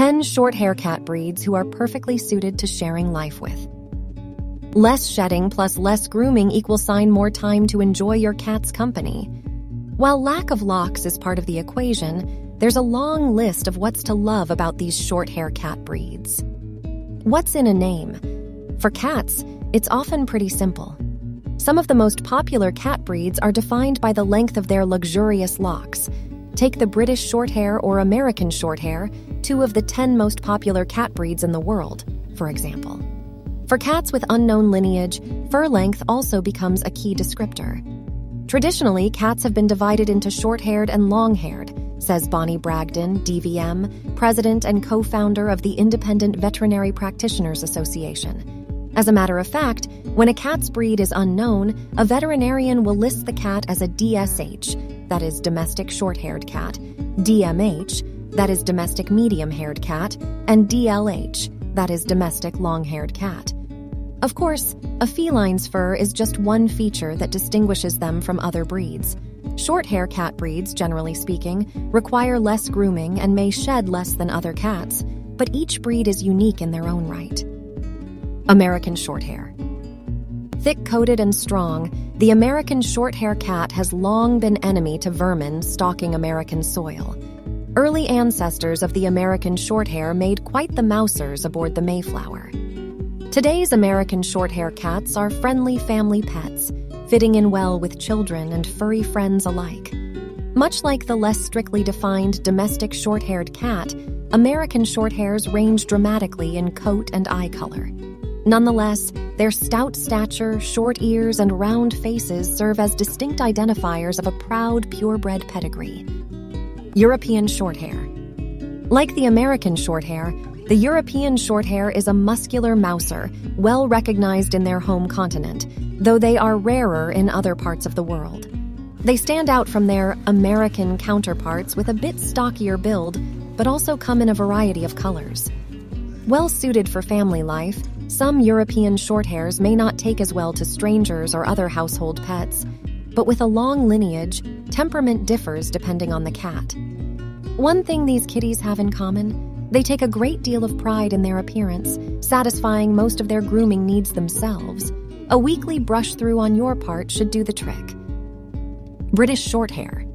10 short hair cat breeds who are perfectly suited to sharing life with. Less shedding plus less grooming equals sign more time to enjoy your cat's company. While lack of locks is part of the equation, there's a long list of what's to love about these short hair cat breeds. What's in a name? For cats, it's often pretty simple. Some of the most popular cat breeds are defined by the length of their luxurious locks. Take the British Shorthair or American Shorthair, two of the 10 most popular cat breeds in the world, for example. For cats with unknown lineage, fur length also becomes a key descriptor. Traditionally, cats have been divided into short haired and long haired, says Bonnie Bragdon, DVM, president and co founder of the Independent Veterinary Practitioners Association. As a matter of fact, when a cat's breed is unknown, a veterinarian will list the cat as a DSH, that is domestic short-haired cat, DMH, that is domestic medium-haired cat, and DLH, that is domestic long-haired cat. Of course, a feline's fur is just one feature that distinguishes them from other breeds. Short hair cat breeds, generally speaking, require less grooming and may shed less than other cats, but each breed is unique in their own right. American Shorthair. Thick coated and strong, the American Shorthair cat has long been enemy to vermin stalking American soil. Early ancestors of the American Shorthair made quite the mousers aboard the Mayflower. Today's American Shorthair cats are friendly family pets, fitting in well with children and furry friends alike. Much like the less strictly defined domestic short haired cat, American Shorthairs range dramatically in coat and eye color. Nonetheless, their stout stature, short ears, and round faces serve as distinct identifiers of a proud purebred pedigree. European Shorthair. Like the American Shorthair, the European Shorthair is a muscular mouser, well recognized in their home continent, though they are rarer in other parts of the world. They stand out from their American counterparts with a bit stockier build, but also come in a variety of colors. Well suited for family life, some European shorthairs may not take as well to strangers or other household pets, but with a long lineage, temperament differs depending on the cat. One thing these kitties have in common they take a great deal of pride in their appearance, satisfying most of their grooming needs themselves. A weekly brush through on your part should do the trick. British Shorthair.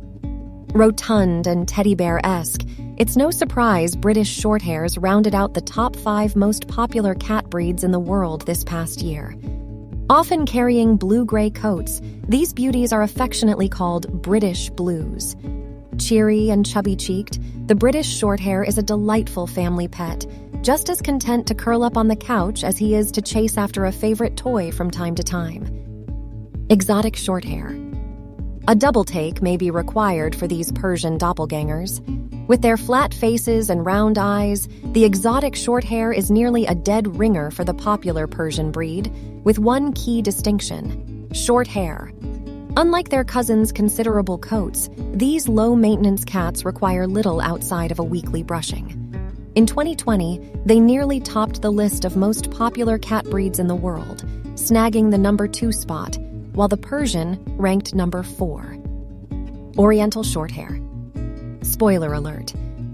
Rotund and teddy bear esque, it's no surprise British Shorthairs rounded out the top five most popular cat breeds in the world this past year. Often carrying blue gray coats, these beauties are affectionately called British Blues. Cheery and chubby cheeked, the British Shorthair is a delightful family pet, just as content to curl up on the couch as he is to chase after a favorite toy from time to time. Exotic Shorthair. A double take may be required for these Persian doppelgangers. With their flat faces and round eyes, the exotic short hair is nearly a dead ringer for the popular Persian breed, with one key distinction short hair. Unlike their cousins' considerable coats, these low maintenance cats require little outside of a weekly brushing. In 2020, they nearly topped the list of most popular cat breeds in the world, snagging the number two spot, while the Persian ranked number four. Oriental Shorthair. Spoiler alert.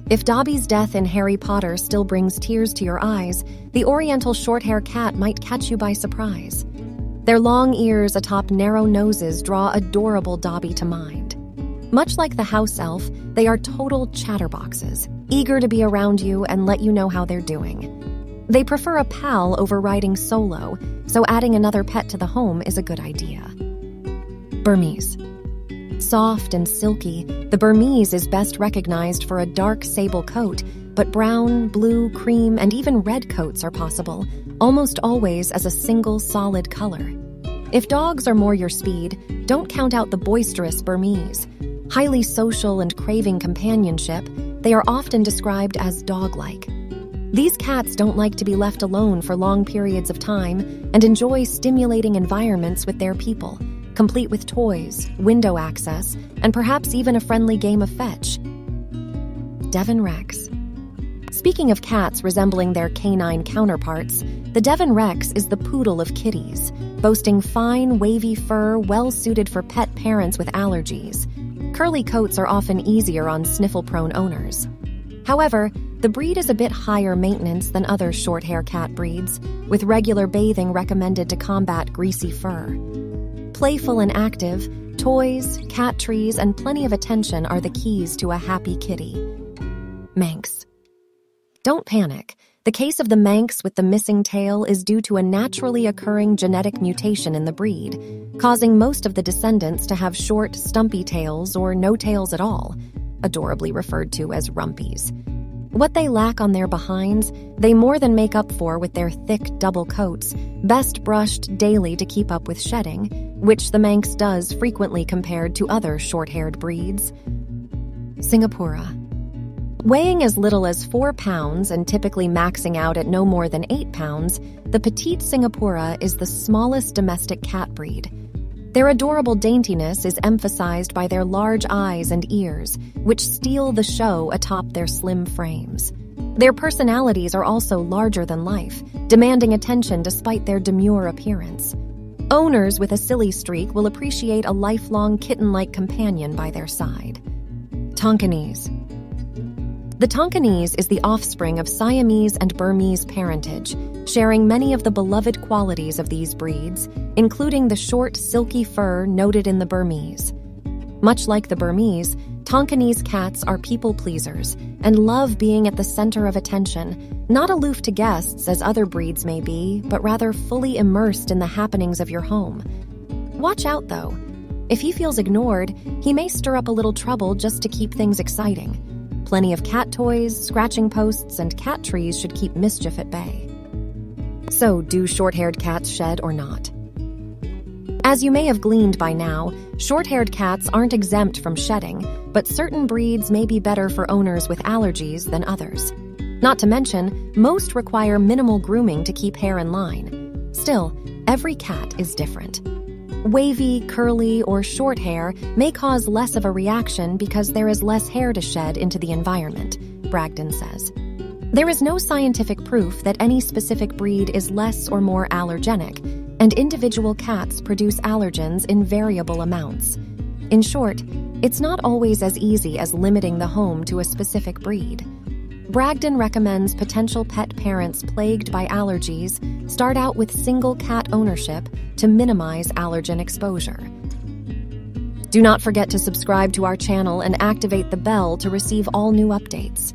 If Dobby's death in Harry Potter still brings tears to your eyes, the Oriental Shorthair cat might catch you by surprise. Their long ears atop narrow noses draw adorable Dobby to mind. Much like the house elf, they are total chatterboxes, eager to be around you and let you know how they're doing. They prefer a pal over riding solo, so adding another pet to the home is a good idea. Burmese. Soft and silky, the Burmese is best recognized for a dark sable coat, but brown, blue, cream, and even red coats are possible, almost always as a single solid color. If dogs are more your speed, don't count out the boisterous Burmese. Highly social and craving companionship, they are often described as dog like. These cats don't like to be left alone for long periods of time and enjoy stimulating environments with their people complete with toys, window access, and perhaps even a friendly game of fetch. Devon Rex. Speaking of cats resembling their canine counterparts, the Devon Rex is the poodle of kitties, boasting fine, wavy fur well suited for pet parents with allergies. Curly coats are often easier on sniffle prone owners. However, The breed is a bit higher maintenance than other short hair cat breeds, with regular bathing recommended to combat greasy fur. Playful and active, toys, cat trees, and plenty of attention are the keys to a happy kitty. Manx. Don't panic. The case of the Manx with the missing tail is due to a naturally occurring genetic mutation in the breed, causing most of the descendants to have short, stumpy tails or no tails at all, adorably referred to as rumpies. What they lack on their behinds, they more than make up for with their thick double coats, best brushed daily to keep up with shedding, which the Manx does frequently compared to other short haired breeds. Singapura. Weighing as little as 4 pounds and typically maxing out at no more than 8 pounds, the Petite Singapura is the smallest domestic cat breed. Their adorable daintiness is emphasized by their large eyes and ears, which steal the show atop their slim frames. Their personalities are also larger than life, demanding attention despite their demure appearance. Owners with a silly streak will appreciate a lifelong kitten like companion by their side. Tonkinese. The Tonkinese is the offspring of Siamese and Burmese parentage, sharing many of the beloved qualities of these breeds, including the short, silky fur noted in the Burmese. Much like the Burmese, Tonkinese cats are people pleasers and love being at the center of attention, not aloof to guests as other breeds may be, but rather fully immersed in the happenings of your home. Watch out, though. If he feels ignored, he may stir up a little trouble just to keep things exciting. Plenty of cat toys, scratching posts, and cat trees should keep mischief at bay. So, do short haired cats shed or not? As you may have gleaned by now, short haired cats aren't exempt from shedding, but certain breeds may be better for owners with allergies than others. Not to mention, most require minimal grooming to keep hair in line. Still, every cat is different. Wavy, curly, or short hair may cause less of a reaction because there is less hair to shed into the environment, Bragdon says. There is no scientific proof that any specific breed is less or more allergenic, and individual cats produce allergens in variable amounts. In short, it's not always as easy as limiting the home to a specific breed. Bragdon recommends potential pet parents plagued by allergies start out with single cat ownership to minimize allergen exposure. Do not forget to subscribe to our channel and activate the bell to receive all new updates.